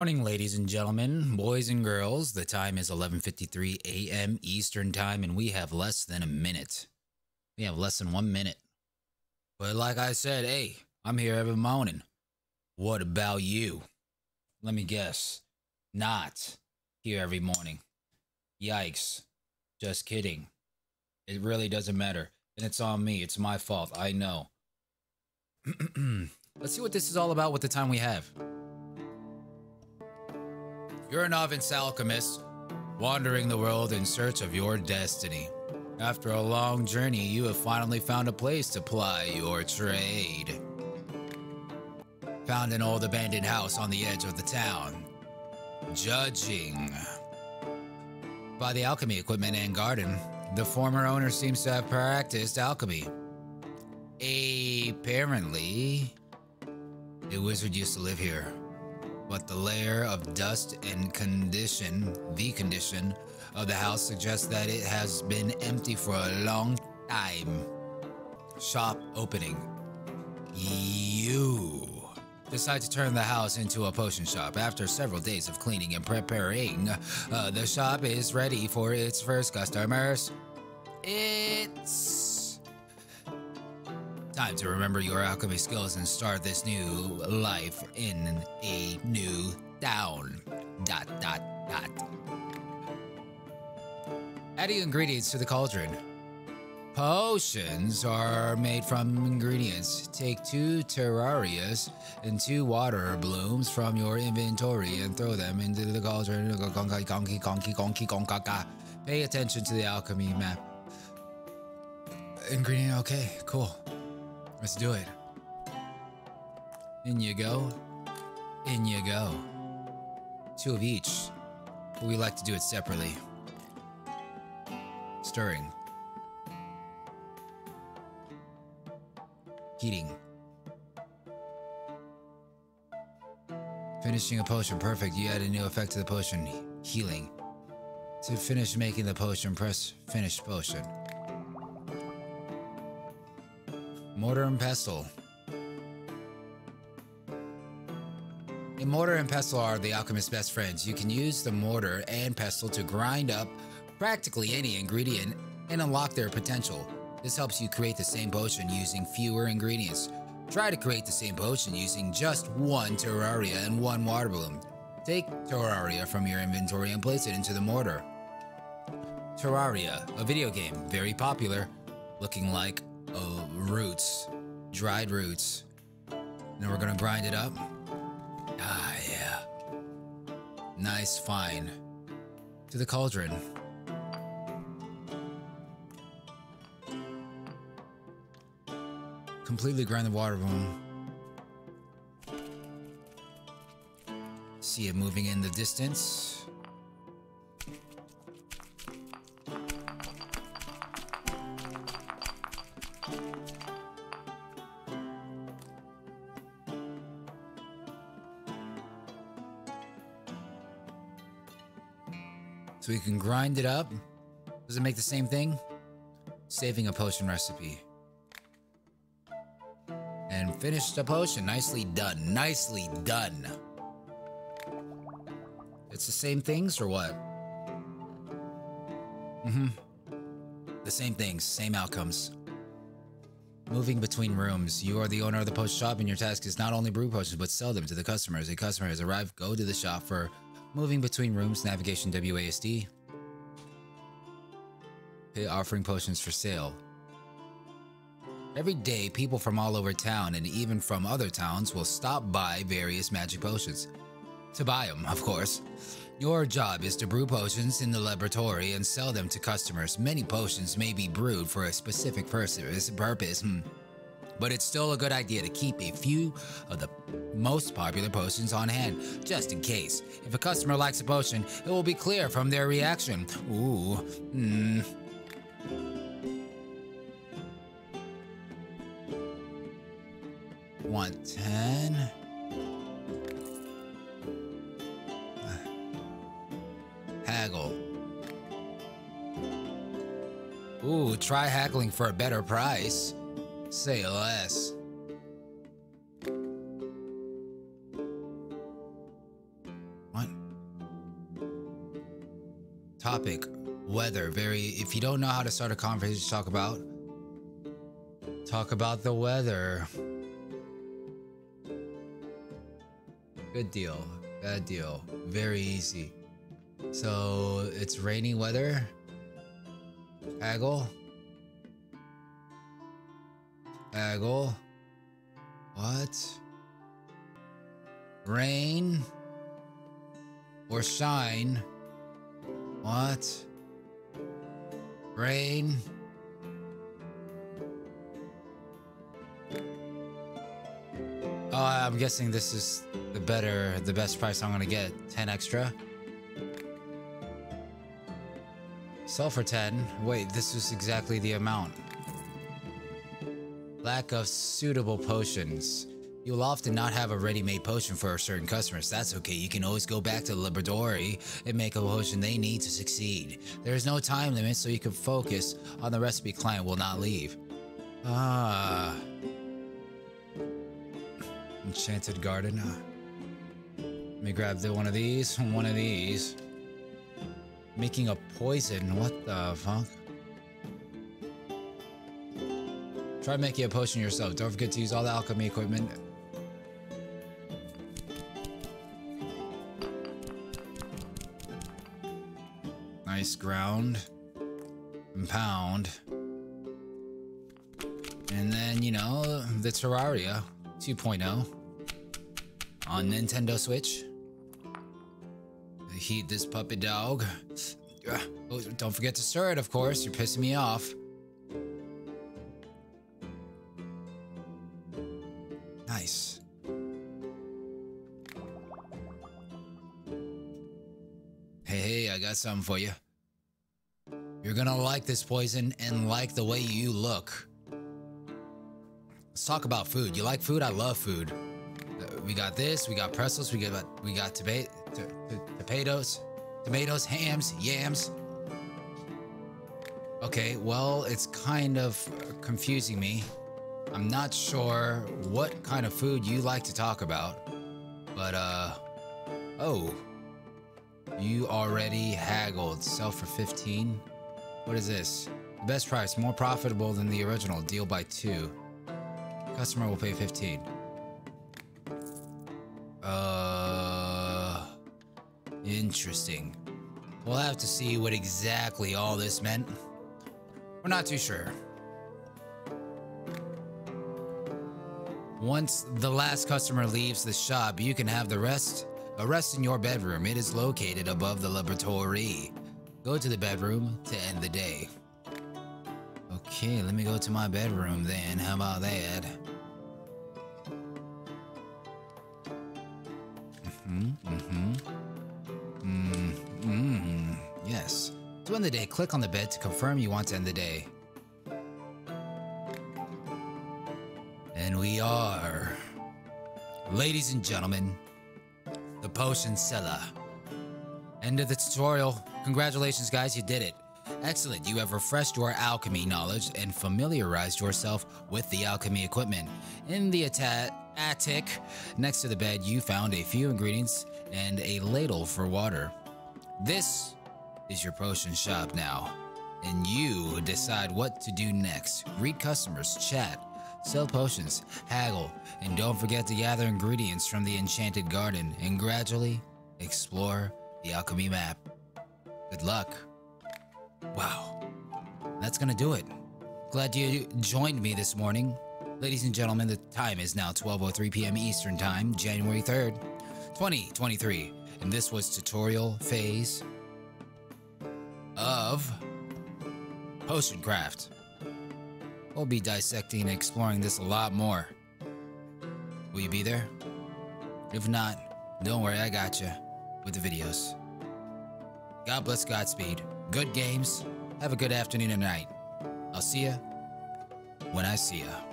Morning, ladies and gentlemen, boys and girls. The time is 11:53 a.m. Eastern Time, and we have less than a minute. We have less than one minute. But like I said, hey, I'm here every morning. What about you? Let me guess. Not here every morning. Yikes. Just kidding. It really doesn't matter. And it's on me. It's my fault. I know. Let's see what this is all about with the time we have. You're an novice alchemist, wandering the world in search of your destiny. After a long journey, you have finally found a place to ply your trade. Found an old abandoned house on the edge of the town. Judging by the alchemy equipment and garden, the former owner seems to have practiced alchemy. Apparently, a wizard used to live here but the layer of dust and condition, the condition of the house suggests that it has been empty for a long time. Shop opening. You decide to turn the house into a potion shop. After several days of cleaning and preparing, uh, the shop is ready for its first customers. It's Time to remember your alchemy skills and start this new life in a new town. Dot dot dot. Adding ingredients to the cauldron. Potions are made from ingredients. Take two terrarias and two water blooms from your inventory and throw them into the cauldron. Pay attention to the alchemy map. Ingredient, okay, cool. Let's do it. In you go. In you go. Two of each. we like to do it separately. Stirring. Heating. Finishing a potion. Perfect. You add a new effect to the potion. Healing. To finish making the potion, press finish potion. Mortar and pestle. A mortar and pestle are the alchemist's best friends. You can use the mortar and pestle to grind up practically any ingredient and unlock their potential. This helps you create the same potion using fewer ingredients. Try to create the same potion using just one terraria and one water bloom. Take terraria from your inventory and place it into the mortar. Terraria, a video game, very popular, looking like roots, dried roots. Then we're gonna grind it up. Ah, yeah. Nice, fine. To the cauldron. Completely grind the water bloom. See it moving in the distance. So we can grind it up. Does it make the same thing? Saving a potion recipe. And finish the potion. Nicely done. Nicely done. It's the same things or what? Mm-hmm. The same things, same outcomes. Moving between rooms. You are the owner of the post shop, and your task is not only brew potions, but sell them to the customers. A customer has arrived. Go to the shop for Moving between rooms, navigation WASD. Offering potions for sale. Every day, people from all over town and even from other towns will stop by various magic potions. To buy them, of course. Your job is to brew potions in the laboratory and sell them to customers. Many potions may be brewed for a specific purpose. Hmm but it's still a good idea to keep a few of the most popular potions on hand, just in case. If a customer likes a potion, it will be clear from their reaction. Ooh, hmm. One ten. Haggle. Ooh, try haggling for a better price. Say less. What? Topic weather. Very, if you don't know how to start a conversation, talk about. Talk about the weather. Good deal. Bad deal. Very easy. So it's rainy weather. Haggle. Haggle. What? Rain or shine. What? Rain. Oh, I'm guessing this is the better, the best price I'm gonna get. 10 extra. Sell for 10. Wait, this is exactly the amount. Lack of suitable potions. You will often not have a ready-made potion for certain customers. That's okay. You can always go back to the laboratory and make a potion they need to succeed. There is no time limit, so you can focus on the recipe client will not leave. Ah. Enchanted garden. Let me grab the one of these, one of these. Making a poison. What the fuck? Try making a potion yourself. Don't forget to use all the alchemy equipment. Nice ground. Pound. And then, you know, the Terraria 2.0 on Nintendo Switch. Heat this puppy dog. Oh, don't forget to stir it, of course. You're pissing me off. I got something for you. You're gonna like this poison and like the way you look. Let's talk about food. You like food? I love food. Uh, we got this. We got pretzels. We got we got tomato, tomatoes, tomatoes, hams, yams. Okay, well, it's kind of confusing me. I'm not sure what kind of food you like to talk about, but uh, oh, you already haggled. Sell for 15. What is this? The best price, more profitable than the original. Deal by two. Customer will pay 15. Uh, interesting. We'll have to see what exactly all this meant. We're not too sure. Once the last customer leaves the shop, you can have the rest rest in your bedroom. It is located above the laboratory. Go to the bedroom to end the day. Okay, let me go to my bedroom then. How about that? Mm-hmm, mm-hmm. Mm-hmm. Yes. To end the day, click on the bed to confirm you want to end the day. And we are, ladies and gentlemen, the potion seller. End of the tutorial. Congratulations, guys, you did it. Excellent, you have refreshed your alchemy knowledge and familiarized yourself with the alchemy equipment. In the attic next to the bed, you found a few ingredients and a ladle for water. This is your potion shop now, and you decide what to do next. Greet customers, chat, sell potions, haggle, and don't forget to gather ingredients from the enchanted garden and gradually explore the alchemy map. Good luck. Wow. That's gonna do it. Glad you joined me this morning. Ladies and gentlemen, the time is now 12.03 p.m. Eastern Time, January 3rd, 2023. And this was tutorial phase of potion craft. We'll be dissecting and exploring this a lot more. Will you be there? If not, don't worry, I got you with the videos. God bless Godspeed. Good games. Have a good afternoon and night. I'll see ya when I see ya.